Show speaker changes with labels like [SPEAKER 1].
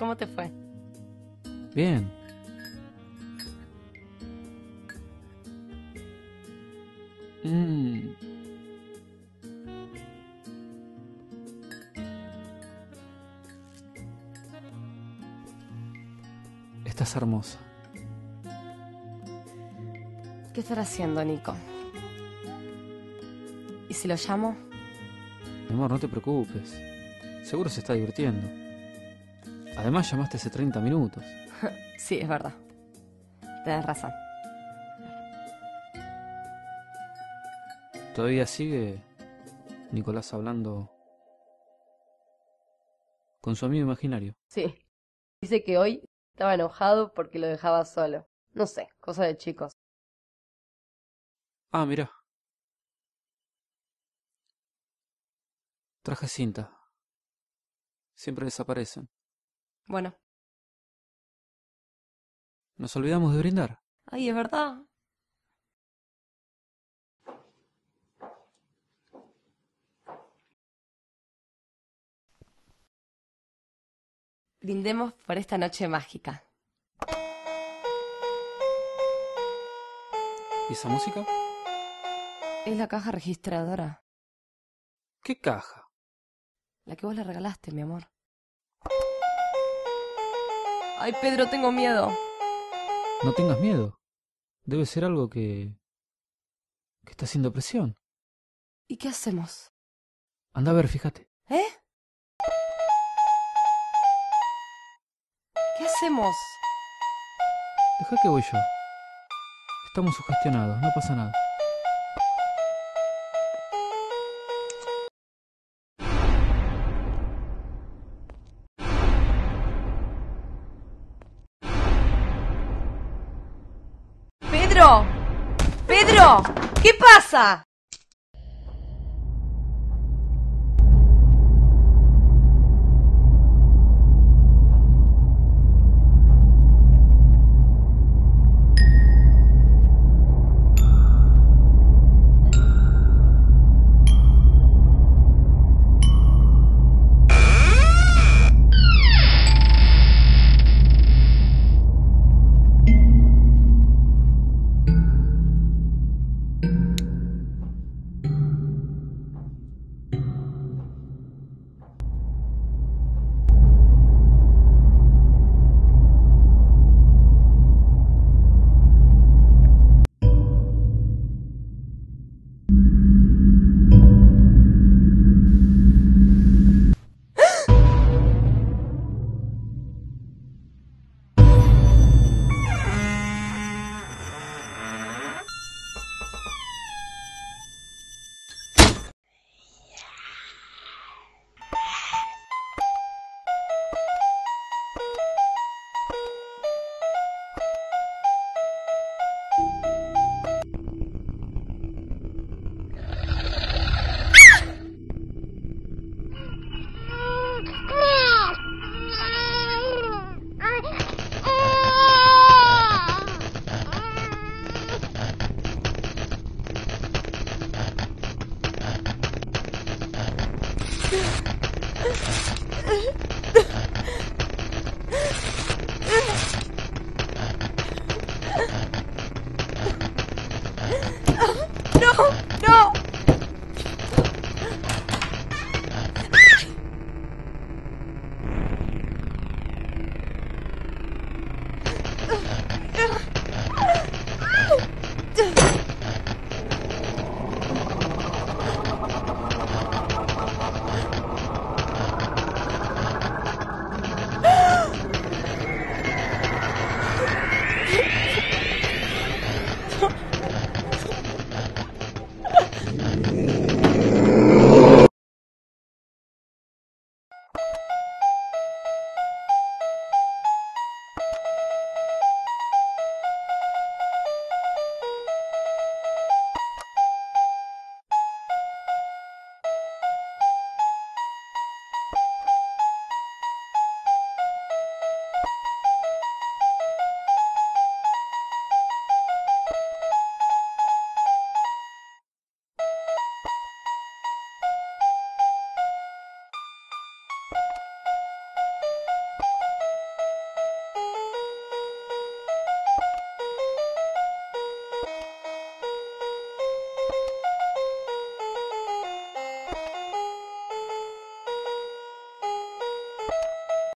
[SPEAKER 1] ¿Cómo te fue?
[SPEAKER 2] Bien. Mm. Estás hermosa.
[SPEAKER 1] ¿Qué estará haciendo, Nico? ¿Y si lo llamo?
[SPEAKER 2] Mi amor, no te preocupes. Seguro se está divirtiendo. Además llamaste hace 30 minutos.
[SPEAKER 1] Sí, es verdad. Tienes razón.
[SPEAKER 2] Todavía sigue Nicolás hablando con su amigo imaginario.
[SPEAKER 1] Sí. Dice que hoy estaba enojado porque lo dejaba solo. No sé, cosa de chicos.
[SPEAKER 2] Ah, mira. Traje cinta. Siempre desaparecen.
[SPEAKER 1] Bueno.
[SPEAKER 2] Nos olvidamos de brindar.
[SPEAKER 1] Ay, es verdad. Brindemos por esta noche mágica.
[SPEAKER 2] ¿Y esa música?
[SPEAKER 1] Es la caja registradora.
[SPEAKER 2] ¿Qué caja?
[SPEAKER 1] La que vos le regalaste, mi amor. Ay, Pedro, tengo miedo.
[SPEAKER 2] No tengas miedo. Debe ser algo que... que está haciendo presión.
[SPEAKER 1] ¿Y qué hacemos?
[SPEAKER 2] Anda a ver, fíjate.
[SPEAKER 1] ¿Eh? ¿Qué hacemos?
[SPEAKER 2] Deja que voy yo. Estamos sugestionados, no pasa nada.
[SPEAKER 1] ¡Pedro! ¡Pedro! ¿Qué pasa?